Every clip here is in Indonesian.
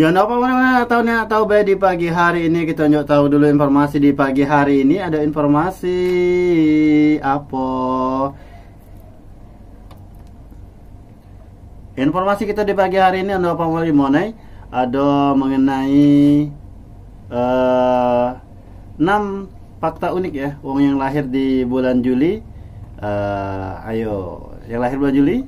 Ya apa mana tahu nih tahu baik di pagi hari ini. Kita nyok tahu dulu informasi di pagi hari ini. Ada informasi apa? Informasi kita di pagi hari ini ada apa monai ada mengenai uh, 6 fakta unik ya. Uang yang lahir di bulan Juli. Uh, ayo yang lahir bulan Juli.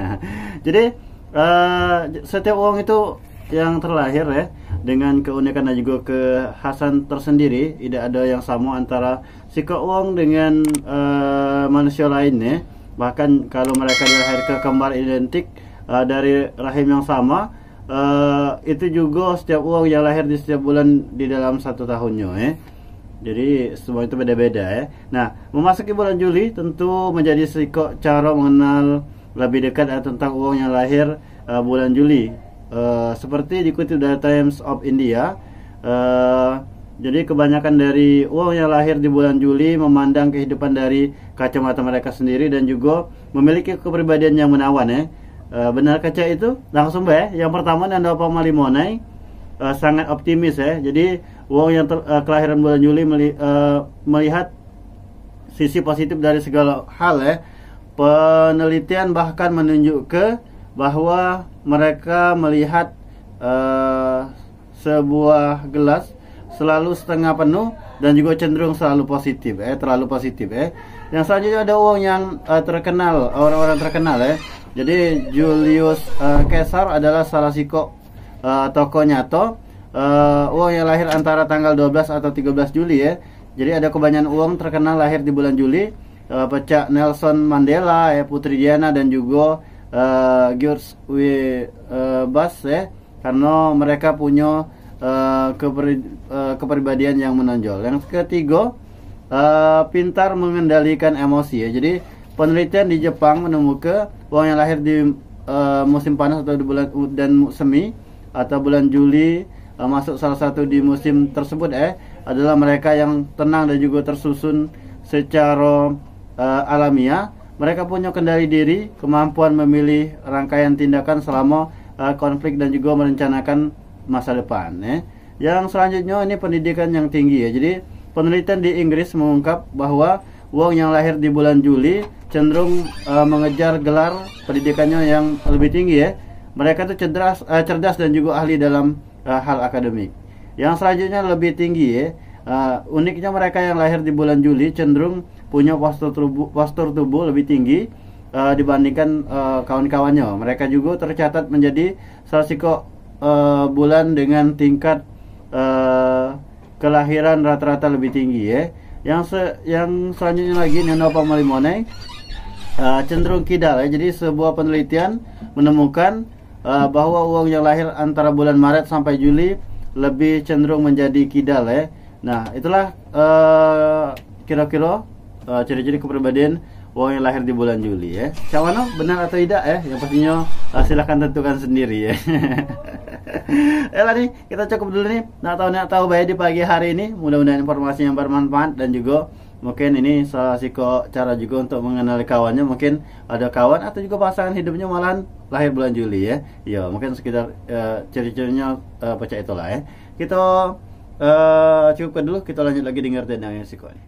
Jadi uh, setiap uang itu yang terlahir ya dengan keunikan dan juga kekhasan tersendiri tidak ada yang sama antara si Wong dengan uh, manusia lainnya bahkan kalau mereka dilahir ke kembar identik uh, dari rahim yang sama uh, itu juga setiap uang yang lahir di setiap bulan di dalam satu tahunnya ya. Jadi semua itu beda-beda ya. Nah memasuki bulan Juli tentu menjadi siko cara mengenal lebih dekat tentang uang yang lahir uh, bulan Juli Uh, seperti dikutip dari Times of India, uh, jadi kebanyakan dari uang yang lahir di bulan Juli memandang kehidupan dari kacamata mereka sendiri dan juga memiliki kepribadian yang menawan ya. Uh, benar kaca itu? Langsung ya. Yang pertama Nanda Pamalimonai uh, sangat optimis ya. Jadi uang yang ter, uh, kelahiran bulan Juli meli, uh, melihat sisi positif dari segala hal ya. Penelitian bahkan menunjuk ke bahwa mereka melihat uh, sebuah gelas selalu setengah penuh dan juga cenderung selalu positif eh terlalu positif eh. Yang selanjutnya ada uang yang uh, terkenal orang-orang terkenal eh. Jadi Julius uh, Caesar adalah salah siko uh, tokoh nyato. Uh, uang yang lahir antara tanggal 12 atau 13 Juli ya jadi ada kebanyakan uang terkenal lahir di bulan Juli. Uh, pecah Nelson Mandela ya Putri Diana dan juga uh, George. Uh, Bass ya karena mereka punya uh, keper, uh, kepribadian yang menonjol. Yang ketiga uh, pintar mengendalikan emosi ya. Jadi penelitian di Jepang menemukan uang yang lahir di uh, musim panas atau di bulan dan semi atau bulan Juli uh, masuk salah satu di musim tersebut eh adalah mereka yang tenang dan juga tersusun secara uh, alamiah mereka punya kendali diri, kemampuan memilih rangkaian tindakan selama uh, konflik dan juga merencanakan masa depan. Ya. Yang selanjutnya ini pendidikan yang tinggi ya. Jadi penelitian di Inggris mengungkap bahwa Wong yang lahir di bulan Juli cenderung uh, mengejar gelar pendidikannya yang lebih tinggi ya. Mereka itu cerdas, uh, cerdas dan juga ahli dalam uh, hal akademik. Yang selanjutnya lebih tinggi ya. Uh, uniknya mereka yang lahir di bulan Juli cenderung punya postur tubuh postur tubuh lebih tinggi uh, dibandingkan uh, kawan-kawannya. Mereka juga tercatat menjadi satu uh, bulan dengan tingkat uh, kelahiran rata-rata lebih tinggi ya. Yang se yang selanjutnya lagi Nenopa Malimone uh, cenderung kidal ya. Jadi sebuah penelitian menemukan uh, bahwa uang yang lahir antara bulan Maret sampai Juli lebih cenderung menjadi kidal ya. Nah, itulah kira-kira uh, ciri-ciri kepribadian Wong yang lahir di bulan Juli ya. Cawano benar atau tidak ya? Yang pastinya uh, silahkan tentukan sendiri ya. ya tadi kita cukup dulu nih. Nah tahu nak tahu baik di pagi hari ini. Mudah-mudahan informasi yang bermanfaat dan juga mungkin ini salah siko cara juga untuk mengenali kawannya. Mungkin ada kawan atau juga pasangan hidupnya malah lahir bulan Juli ya. Ya mungkin sekitar uh, ciri-cirinya uh, baca itulah ya. Kita uh, cukupkan dulu. Kita lanjut lagi dengar tentang siko ini.